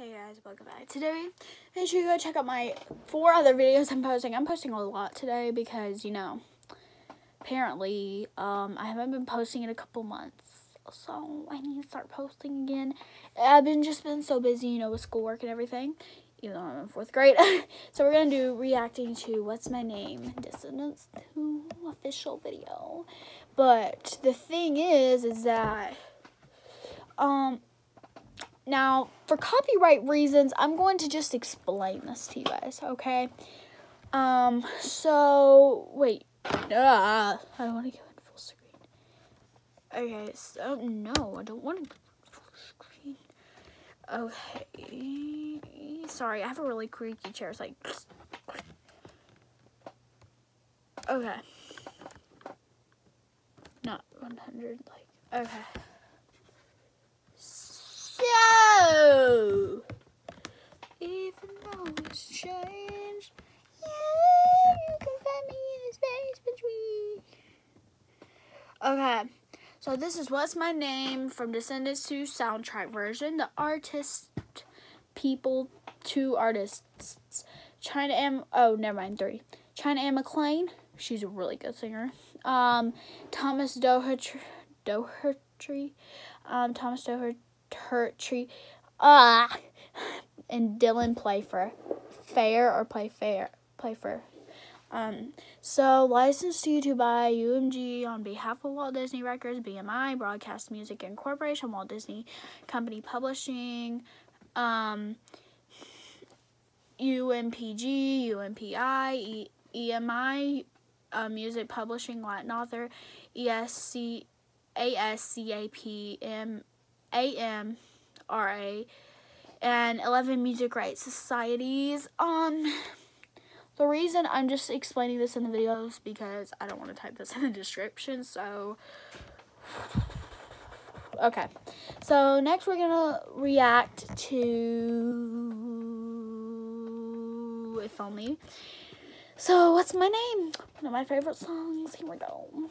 Hey guys, welcome back. Today, make sure you go check out my four other videos I'm posting. I'm posting a lot today because, you know, apparently, um, I haven't been posting in a couple months. So, I need to start posting again. I've been just been so busy, you know, with schoolwork and everything. Even though I'm in fourth grade. so, we're going to do reacting to What's My Name? Descendants 2 official video. But, the thing is, is that, um, now, for copyright reasons, I'm going to just explain this to you guys, okay? Um, so, wait. Uh, I don't want to go in full screen. Okay, so, no, I don't want to full screen. Okay. Sorry, I have a really creaky chair. It's like... Okay. Not 100, like, okay. So, even though it's changed, yeah, you can find me in the space between. Okay, so this is What's My Name from Descendants 2 soundtrack version. The artist, people, two artists. China M, oh, never mind, three. China Anne McClain, she's a really good singer. Um, Thomas Doherty, Doherty, um, Thomas Doherty ah, and Dylan Playfair, fair or play fair, Playfair. Um, so licensed to YouTube by UMG on behalf of Walt Disney Records, BMI, Broadcast Music Incorporation, Walt Disney Company Publishing, um, UMPG, UMPI, e EMI, uh, Music Publishing, Latin Author, ESC, ASCAP, AMRA, and 11 Music Rights Societies. Um, the reason I'm just explaining this in the videos because I don't want to type this in the description, so... Okay, so next we're gonna react to If Only. So, what's my name? One of my favorite songs. Here we go.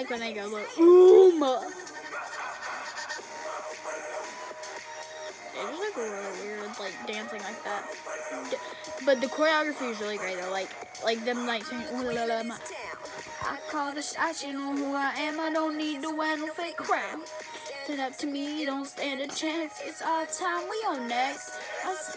like when they go like, oom. It was like really weird, like dancing like that. But the choreography is really great though. Like, like them like saying, I call the shots, you know who I am. I don't need to wear no fake crown. Stand up to me, you don't stand a chance. It's our time, we on next. I What's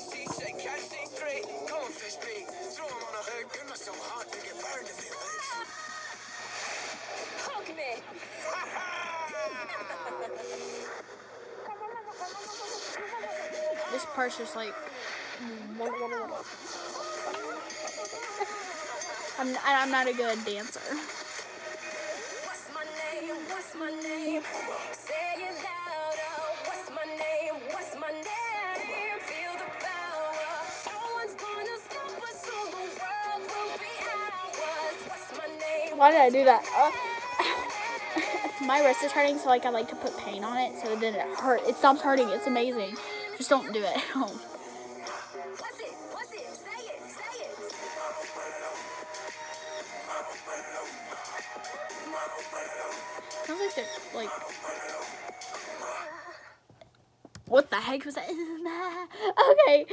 this part's just like... I'm, I'm not a good dancer. What's my name? What's my name? Say it louder. What's my name? What's my name? Feel the power. No one's gonna stop us, so the world will be ours. What's my name? Why did I do that? Uh, my wrist is hurting, so like I like to put pain on it, so then it hurt. It stops hurting. It's amazing. Just don't do it at home. Sounds like they're like. What the heck was that? okay,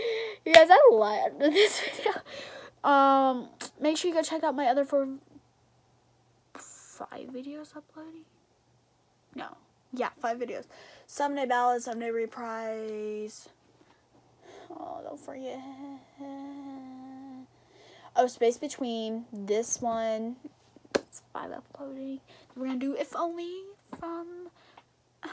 you guys, I in this video. Um, make sure you go check out my other four, five videos uploading. Yeah, five videos. Someday ballad, someday reprise. Oh, don't forget. Oh, space between this one. It's five uploading. We're gonna do if only from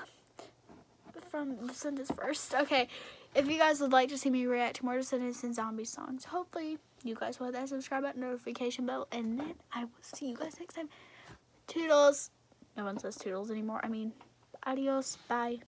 from Descendants first. Okay, if you guys would like to see me react to more Descendants and zombie songs, hopefully you guys will hit that subscribe button, notification bell, and then I will see you guys next time. Toodles. No one says toodles anymore. I mean, adios. Bye.